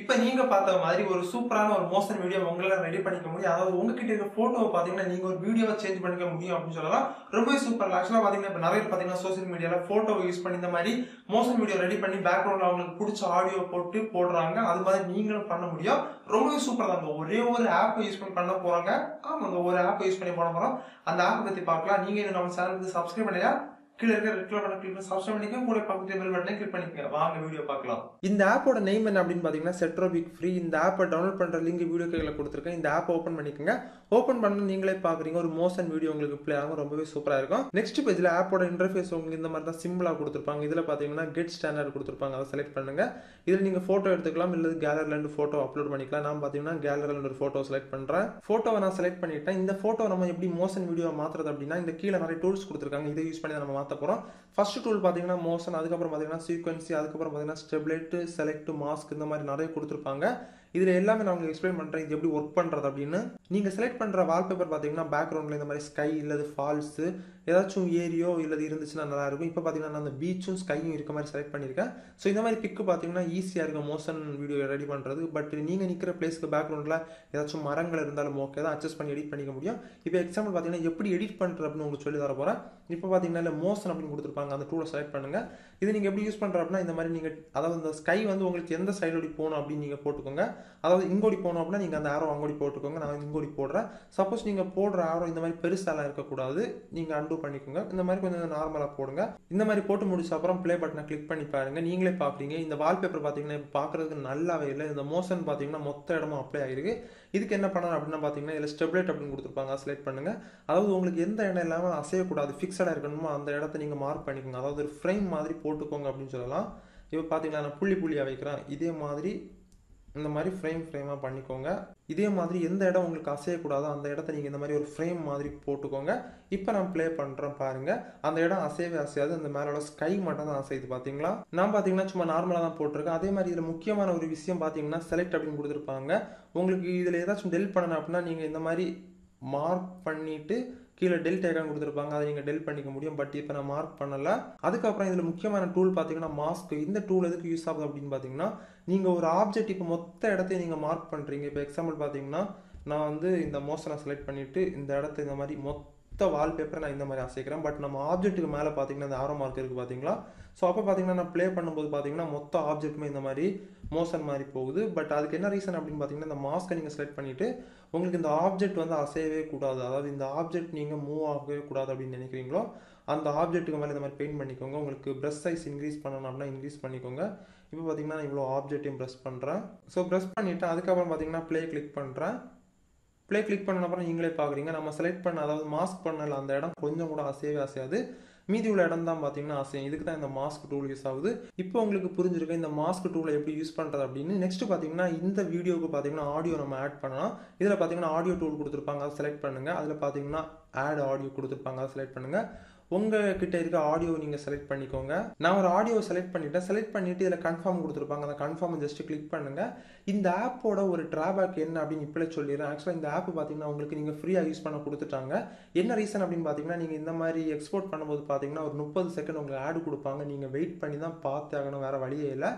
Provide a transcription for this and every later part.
இப்போ நீங்கள் பார்த்த மாதிரி ஒரு சூப்பரான ஒரு மோஷன் வீடியோ உங்களால் ரெடி பண்ணிக்க முடியும். அதாவது உங்ககிட்ட இருக்க ஃபோட்டோவை பார்த்தீங்கன்னா நீங்கள் ஒரு வீடியோவை சேஞ்ச் பண்ணிக்க முடியும் அப்படின்னு சொல்லலாம். ரொம்பவே சூப்பர் ஆக்சுவலாக பார்த்தீங்கன்னா இப்போ நிறைய பார்த்தீங்கன்னா சோசியல் மீடியாவில் போட்டோ யூஸ் பண்ணி இந்த மாதிரி மோஷன் வீடியோ ரெடி பண்ணி பேக்ரவுண்டில் அவங்களுக்கு பிடிச்ச ஆடியோ போட்டு போடுறாங்க. அது மாதிரி நீங்களும் பண்ண முடியும். ரொம்பவே சூப்பர் தாங்க ஒரே ஒரு ஆப் யூஸ் பண்ணி பண்ண போகிறாங்க ஆமாங்க ஒரு ஆப் யூஸ் பண்ணி போட போகிறோம் அந்த ஆப் பற்றி பார்க்கலாம். நீங்கள் இன்னும் நம்ம சேனலுக்கு சப்ஸ்கிரைப் பண்ணலையா? கீழே இருக்க ரெட் கலர் கிளிக் பண்ணி சப்ஸ்கிரைப் பண்ணிக்கோங்க. கூட பக்கத்து பெல் பட்டனை கிளிக் பண்ணிக்கோங்க. வாங்க வீடியோ பார்க்கலாம். இந்த ஆப்போட நேம் என்ன அப்படின்னு பாத்தீங்கன்னா செட்ரோபிக் ஃப்ரீ இந்த ஆப்பை டவுன்லோட் பண்ணுற லிங்க் வீடியோ கீழே கொடுத்துருக்கேன். இந்த ஆப் ஓப்பன் பண்ணிக்கோங்க. ஓப்பன் பண்ண நீங்களே பார்க்குறீங்க. ஒரு மோஷன் வீடியோ உங்களுக்கு ப்ளே ஆகும். ரொம்பவே சூப்பராக இருக்கும். நெக்ஸ்ட் பேஜ்ல ஆப்போட இன்டர்ஃபேஸ் உங்களுக்கு இந்த மாதிரி தான் சிம்பிளாக கொடுத்துருப்பாங்க. இதில் பார்த்தீங்கன்னா கெட் ஸ்டாண்டர்ட் கொடுத்துருப்பாங்க. அதை செலக்ட் பண்ணுங்க. இதில் நீங்கள் ஃபோட்டோ எடுத்துக்கலாம். இல்லை கேலரில ஃபோட்டோ அப்லோட் பண்ணிக்கலாம். நான் பார்த்தீங்கன்னா கேலரில இருந்து ஒரு போட்டோ செலக்ட் பண்றேன். போட்டோவை நான் செலக்ட் பண்ணிட்டேன். இந்த ஃபோட்டோ நம்ம எப்படி மோஷன் வீடியோ மாத்துறது அப்படின்னா இந்த கீழே நிறைய டூல்ஸ் கொடுத்துருக்காங்க. இதை யூஸ் பண்ணி நம்ம மாற்ற போகிறோம் ஃபர்ஸ்ட் டூல் பாத்தீங்கன்னா மோஷன் அதுக்கப்புறம் பாத்தீங்கன்னா சீக்வன்சி அதுக்கப்புறம் பாத்தீங்கன்னா ஸ்டெபிலைட் செலக்ட் மாஸ்க் இந்த மாதிரி நிறைய கொடுத்துருப்பாங்க. இதில் எல்லாமே நான் உங்களுக்கு எக்ஸ்பிளைன் பண்ணுறேன் இது எப்படி ஒர்க் பண்ணுறது அப்படின்னு. நீங்கள் செலக்ட் பண்ணுற வால்பேப்பர் பார்த்தீங்கன்னா பேக்ரவுண்டில் இந்த மாதிரி ஸ்கை இல்லது ஃபால்ஸு ஏதாச்சும் ஏரியோ இல்லது இருந்துச்சுன்னா நல்லாயிருக்கும் இப்போ பார்த்தீங்கன்னா நான் அந்த பீச்சும் ஸ்கையும் இருக்க மாதிரி செலக்ட் பண்ணியிருக்கேன் ஸோ இந்த மாதிரி பிக்கு பார்த்தீங்கன்னா ஈஸியாக இருக்கும். மோஷன் வீடியோ ரெடி பண்ணுறது பட் நீங்கள் நிற்கிற பிளேஸ்க்கு பேக்ரவுண்டில் ஏதாச்சும் மரங்கள் இருந்தாலும் ஓகே தான். அட்ஜஸ்ட் பண்ணி எடிட் பண்ணிக்க முடியும். இப்போ எக்ஸாம்பிள் பார்த்தீங்கன்னா எப்படி எடிட் பண்ணுறது அப்படின்னு உங்களுக்கு சொல்லி தர போகிறேன் இப்போ பார்த்தீங்கன்னா இல்லை மோஷன் அப்படின்னு கொடுத்துருப்பாங்க. அந்த டூலை செலக்ட் பண்ணுங்க. இது நீங்கள் எப்படி யூஸ் பண்ற அப்படின்னா இந்த மாதிரி நீங்கள் அதாவது இந்த ஸ்கை வந்து உங்களுக்கு எந்த சைடோடி போகணும் அப்படின்னு நீங்கள் போட்டுக்கோங்க. அதாவது இங்கோடி போனோம் அப்படின்னா நீங்கள் அந்த ஆரோ அங்கோடி போட்டுக்கோங்க நான் இங்கோடி போடுறேன். சப்போஸ் நீங்கள் போடுற ஆரோ இந்த மாதிரி பெருசாலாம் இருக்கக்கூடாது. நீங்கள் அண்டூ பண்ணிக்கோங்க. இந்த மாதிரி கொஞ்சம் நார்மலாக போடுங்க. இந்த மாதிரி போட்டு முடிச்ச அப்புறம் ப்ளே பட்டனை கிளிக் பண்ணி பாருங்கள் நீங்களே பார்க்குறீங்க இந்த வால்பேப்பர் பார்த்தீங்கன்னா இப்போ பார்க்குறதுக்கு நல்லாவே இல்லை. இந்த மோஷன் பார்த்தீங்கன்னா மொத்த இடமும் அப்ளை ஆகிருக்கு இதுக்கு என்ன பண்ணணும் அப்படின்னா பார்த்தீங்கன்னா இதில் ஸ்டெப்லைட் அப்படின்னு கொடுத்துருப்பாங்க. செலக்ட் பண்ணுங்கள் அதாவது உங்களுக்கு எந்த இடம் இல்லாமல் அசையக்கூடாது. ஃபிக்ஸடாக இருக்கணுமோ அந்த இடத்த நீங்கள் மார்க் பண்ணிக்கோங்க. அதாவது ஒரு ஃப்ரேம் மாதிரி போட்டுக்கோங்க அப்படின்னு சொல்லலாம். இப்போ பார்த்தீங்கன்னா நான் புள்ளி புள்ளியாக வைக்கிறேன். இதே மாதிரி இந்த மாதிரி ஃப்ரேம் ஃப்ரேமாக பண்ணிக்கோங்க. இதே மாதிரி எந்த இடம் உங்களுக்கு அசையக்கூடாதோ அந்த இடத்த நீங்கள் இந்த மாதிரி ஒரு ஃப்ரேம் மாதிரி போட்டுக்கோங்க. இப்போ நான் ப்ளே பண்ணுறேன் பாருங்கள் அந்த இடம் அசையவே அசையாது. அந்த மேலோட ஸ்கை மட்டும் தான் அசையுது பார்த்தீங்களா நான் பார்த்தீங்கன்னா சும்மா நார்மலாக தான் போட்டிருக்கேன். அதே மாதிரி இதில் முக்கியமான ஒரு விஷயம் பார்த்தீங்கன்னா செலக்ட் அப்படின்னு கொடுத்துருப்பாங்க. உங்களுக்கு இதில் ஏதாச்சும் டெல் பண்ணணும் அப்படின்னா நீங்கள் இந்த மாதிரி மார்க் பண்ணிவிட்டு கீழே டெல் டேக்கான் கொடுத்துருப்பாங்க. அதை நீங்கள் டெல் பண்ணிக்க முடியும். பட் இப்போ நான் மார்க் பண்ணலை. அதுக்கப்புறம் இதில் முக்கியமான டூல் பார்த்தீங்கன்னா மாஸ்க் இந்த டூல் எதுக்கு யூஸ் ஆகுது அப்படின்னு பார்த்தீங்கன்னா நீங்கள் ஒரு ஆப்ஜெக்ட் இப்போ மொத்த இடத்தையும் நீங்கள் மார்க் பண்ணுறீங்க இப்போ எக்ஸாம்பிள் பார்த்தீங்கன்னா நான் வந்து இந்த மோஷனை செலக்ட் பண்ணிவிட்டு இந்த இடத்த இந்த மாதிரி மொத்த வால்பேப்பரை நான் இந்த மாதிரி அசைக்கிறேன். பட் நம்ம ஆப்ஜெக்ட்டுக்கு மேலே பார்த்தீங்கன்னா இந்த ஆரோ மார்க் இருக்குது பார்த்தீங்களா? ஸோ அப்போ பார்த்தீங்கன்னா நான் ப்ளே பண்ணும்போது பார்த்தீங்கன்னா மொத்த ஆப்ஜெக்ட்டுமே இந்த மாதிரி மோஷன் மாதிரி போகுது. பட் அதுக்கு என்ன ரீசன் அப்படின்னு பார்த்தீங்கன்னா இந்த மாஸ்க்கை நீங்கள் செலக்ட் பண்ணிவிட்டு உங்களுக்கு இந்த ஆப்ஜெக்ட் வந்து அசையவே கூடாது. அதாவது இந்த ஆப்ஜெக்ட் நீங்கள் மூவ் ஆகவே கூடாது அப்படின்னு நினைக்கிறீங்களோ அந்த ஆப்ஜெக்ட்டுக்கு மேலே இந்த மாதிரி பெயிண்ட் பண்ணிக்கோங்க. உங்களுக்கு ப்ரெஷ் சைஸ் இன்க்ரீஸ் பண்ணணும் அப்படின்னா இன்க்ரீஸ் பண்ணிக்கோங்க. இப்போ பார்த்தீங்கன்னா நான் இவ்வளோ ஆப்ஜெக்ட்டையும் ப்ரெஸ் பண்ணுறேன் ஸோ ப்ரெஸ் பண்ணிவிட்டு அதுக்கப்புறம் பார்த்தீங்கன்னா ப்ளே கிளிக் பண்ணுறேன் ப்ளே கிளிக் பண்ண அப்புறம் நீங்களே பார்க்குறீங்க நம்ம செலக்ட் பண்ண அதாவது மாஸ்க் பண்ணல அந்த இடம் கொஞ்சம் கூட அசையவே அசையாது. மீதி உள்ள இடம் தான் பார்த்தீங்கன்னா அசையும் இதுக்கு தான் இந்த மாஸ்க் டூல் யூஸ் ஆகுது. இப்போ உங்களுக்கு புரிஞ்சிருக்கு இந்த மாஸ்க் டூலை எப்படி யூஸ் பண்ணுறது அப்படின்னு. நெக்ஸ்ட் பார்த்தீங்கன்னா இந்த வீடியோக்கு பார்த்தீங்கன்னா ஆடியோ நம்ம ஆட் பண்ணலாம். இதில் பார்த்தீங்கன்னா ஆடியோ டூல் கொடுத்துருப்பாங்க. அதை செலக்ட் பண்ணுங்கள் அதில் பார்த்தீங்கன்னா ஆட் ஆடியோ கொடுத்துருப்பாங்க. அதை செலக்ட் பண்ணுங்கள் உங்ககிட்ட இருக்க ஆடியோ நீங்கள் செலக்ட் பண்ணிக்கோங்க. நான் ஒரு ஆடியோ செலக்ட் பண்ணிட்டேன். செலக்ட் பண்ணிட்டு இதில் கன்ஃபார்ம் கொடுத்துருப்பாங்க. அந்த கன்ஃபார்ம் ஜஸ்ட் கிளிக் பண்ணுங்க. இந்த ஆப்போட ஒரு டிராபேக் என்ன அப்படின்னு இப்போலே சொல்லிடுறேன். ஆக்சுவலாக இந்த ஆப் பார்த்தீங்கன்னா உங்களுக்கு நீங்கள் ஃப்ரீயாக யூஸ் பண்ண கொடுத்துட்டாங்க. என்ன ரீசன் அப்படின்னு பார்த்தீங்கன்னா நீங்கள் இந்த மாதிரி எக்ஸ்போர்ட் பண்ணும்போது பார்த்தீங்கன்னா ஒரு முப்பது செகண்ட் உங்களுக்கு ஆடு கொடுப்பாங்க. நீங்கள் வெயிட் பண்ணி தான் பார்த்து ஆகணும். வேற வழியே இல்லை.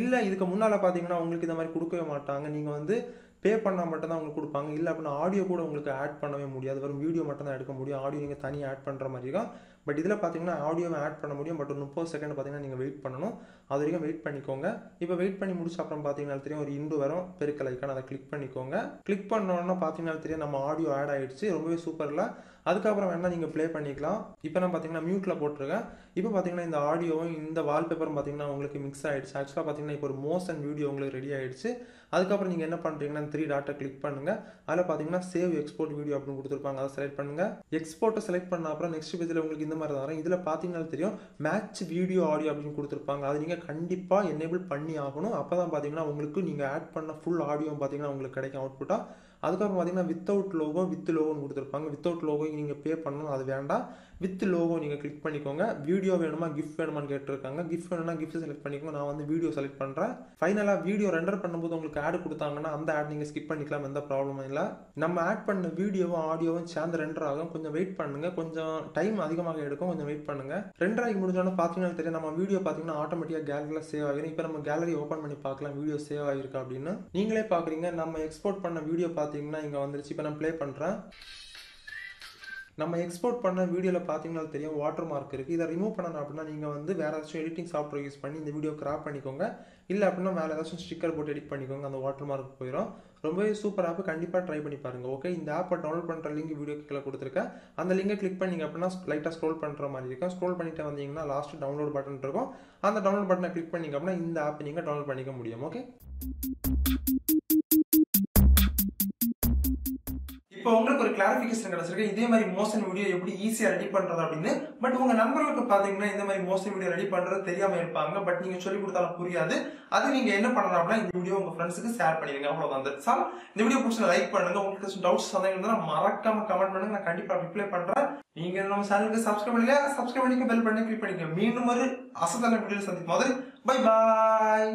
இல்லை இதுக்கு முன்னால் பார்த்தீங்கன்னா உங்களுக்கு இந்த மாதிரி கொடுக்கவே மாட்டாங்க. நீங்கள் வந்து பே பண்ணால் மட்டும்தான் உங்களுக்கு கொடுப்பாங்க. இல்லை அப்படின்னா ஆடியோ கூட உங்களுக்கு ஆட் பண்ணவே முடியாது. வெறும் வீடியோ மட்டும் தான் எடுக்க முடியும். ஆடியோ நீங்கள் தனியாக ஆட் பண்ணுற மாதிரி இருக்கும். பட் இதில் பார்த்தீங்கன்னா ஆடியோவை ஆட் பண்ண முடியும். பட் ஒரு முப்பது செகண்ட் பார்த்தீங்கன்னா நீங்கள் வெயிட் பண்ணணும். அது வரைக்கும் வெயிட் பண்ணிக்கோங்க. இப்போ வெயிட் பண்ணி முடிச்ச அப்புறம் பார்த்தீங்கன்னா தெரியும் ஒரு இண்டு வரும். பெருக்கல் ஐக்கான் அதை கிளிக் பண்ணிக்கோங்க. கிளிக் பண்ணோன்னா பார்த்தீங்கன்னா தெரியும் நம்ம ஆடியோ ஆட் ஆகிடுச்சு ரொம்பவே சூப்பரில் அதுக்கப்புறம் வேணால் நீங்கள் ப்ளே பண்ணிக்கலாம். இப்போ நான் பார்த்தீங்கன்னா மியூட்டில் போட்டிருக்கேன். இப்போ பார்த்தீங்கன்னா இந்த ஆடியோவும் இந்த வால்பேப்பரும் பார்த்தீங்கன்னா உங்களுக்கு மிக்ஸ் ஆகிடுச்சு ஆக்சுவலாக பார்த்தீங்கன்னா இப்போ ஒரு மோஷன் வீடியோ உங்களுக்கு ரெடி ஆகிடுச்சு அதுக்கப்புறம் நீங்கள் என்ன பண்ணுறீங்கன்னா த்ரீ டாட்டை கிளிக் பண்ணுங்கள் அதில் பார்த்தீங்கன்னா சேவ் எக்ஸ்போர்ட் வீடியோ அப்படின்னு கொடுத்துருப்பாங்க. அதை செலக்ட் பண்ணுங்கள் எக்ஸ்போர்ட்டை செலக்ட் பண்ண அப்புறம் நெக்ஸ்ட் பேஜில் உங்களுக்கு இந்த மாதிரி தான் வரும். இதில் பார்த்தீங்கன்னா தெரியும் மேட்ச் வீடியோ ஆடியோ அப்படின்னு கொடுத்துருப்பாங்க. அது நீங்கள் கண்டிப்பாக எனேபிள் பண்ணி ஆகணும். அப்போ தான் பார்த்தீங்கன்னா உங்களுக்கு நீங்கள் ஆட் பண்ண ஃபுல் ஆடியோ பார்த்தீங்கன்னா உங்களுக்கு கிடைக்கும் அவுட்புட்டாக அதுக்கப்புறம் பார்த்தீங்கன்னா வித்தவுட் லோகோ வித் லோகோன்னு கொடுத்துருப்பாங்க. வித்தவுட் லோகோ நீங்கள் பே பண்ணணும் அது வேண்டாம். வித் லோகோ நீங்கள் கிளிக் பண்ணிக்கோங்க. வீடியோ வேணுமா கிஃப்ட் வேணுமான்னு கேட்டிருக்காங்க. கிஃப்ட் வேணும்னா கிஃப்ட் செலக்ட் பண்ணிக்கோங்க. நான் வந்து வீடியோ செலக்ட் பண்ணுறேன் ஃபைனலாக வீடியோ ரெண்டர் பண்ணும்போது உங்களுக்கு ஆட் கொடுத்தாங்கன்னா அந்த ஆட் நீங்கள் ஸ்கிப் பண்ணிக்கலாம். எந்த ப்ராப்ளமும் இல்லை. நம்ம ஆட் பண்ண வீடியோவும் ஆடியோவும் சேர்ந்து ரெண்டர் ஆகும். கொஞ்சம் வெயிட் பண்ணுங்க. கொஞ்சம் டைம் அதிகமாக எடுக்கும். கொஞ்சம் வெயிட் பண்ணுங்கள் ரெண்டர் ஆகி முடிஞ்சோன்னு பார்த்தீங்கன்னா தெரியும். நம்ம வீடியோ பார்த்தீங்கன்னா ஆட்டோமேட்டிக்காக கேலரியில் சேவ் ஆகிடும் இப்போ நம்ம கேலரி ஓப்பன் பண்ணி பார்க்கலாம். வீடியோ சேவ் ஆகிருக்கு அப்படின்னு. நீங்களே பார்க்குறீங்க நம்ம எக்ஸ்போர்ட் பண்ண வீடியோ பார்த்து பார்த்தீங்கன்னா இங்கே வந்துருச்சு. இப்போ நான் ப்ளே பண்ணுறேன் நம்ம எக்ஸ்போர்ட் பண்ண வீடியோவில் பார்த்தீங்கன்னா தெரியும். வாட்டர் மார்க் இருக்குது இதை ரிமூவ் பண்ணணும் அப்படின்னா நீங்கள் வந்து வேறு ஏதாச்சும் எடிட்டிங் சாஃப்ட்வேர் யூஸ் பண்ணி இந்த வீடியோ கிராப் பண்ணிக்கோங்க. இல்லை அப்படின்னா வேறு ஏதாச்சும் ஸ்டிக்கர் போட்டு எடிட் பண்ணிக்கோங்க. அந்த வாட்டர் மார்க் போயிடும் ரொம்பவே சூப்பர் ஆப் கண்டிப்பாக ட்ரை பண்ணி பாருங்க. ஓகே இந்த ஆப்பை டவுன்லோட் பண்ணுற லிங்க் வீடியோ கீழே கொடுத்துருக்கேன். அந்த லிங்கை கிளிக் பண்ணிங்க அப்படின்னா லைட்டாக ஸ்க்ரோல் பண்ணுற மாதிரி இருக்கும். ஸ்க்ரோல் பண்ணிட்டு வந்தீங்கன்னா லாஸ்ட் டவுன்லோட் பட்டன் இருக்கும். அந்த டவுன்லோட் பட்டனை கிளிக் பண்ணிங்க அப்படின்னா இந்த ஆப்பை நீங்கள் டவுன்லோட் பண்ணிக்க முடியும். ஓகே இப்போ உங்களுக்கு ஒரு கிளாரிஃபிகேஷன் கிடைச்சிருக்கு. இதே மாதிரி மோஷன் வீடியோ எப்படி ஈஸியா ரெடி பண்றது அப்படின்னு. பட் உங்க நண்பர்களுக்கு பாத்தீங்கன்னா இந்த மாதிரி மோஷன் வீடியோ ரெடி பண்றது தெரியாம இருப்பாங்க. பட் நீங்க சொல்லி கொடுத்தாலும் புரியாது. அது நீங்க என்ன பண்ணலாம் அப்படின்னா இந்த வீடியோ உங்க ஃப்ரெண்ட்ஸுக்கு ஷேர் பண்ணிடுங்க. அவ்வளவுதான். சார் இந்த வீடியோ பிடிச்ச லைக் பண்ணுங்க. உங்களுக்கு டவுட்ஸ் சந்தேகம் மறக்காம கமெண்ட் பண்ணுங்க. நான் கண்டிப்பா ரிப்ளை பண்றேன். நீங்க நம்ம சேனலுக்கு சப்ஸ்கிரைப் பண்ணுங்க சப்ஸ்கிரைப் பண்ணிக்க பெல் பண்ணி கிளிக் பண்ணிக்க. மீண்டும் ஒரு அசத்தான வீடியோ சந்திக்கும் போது பை பாய்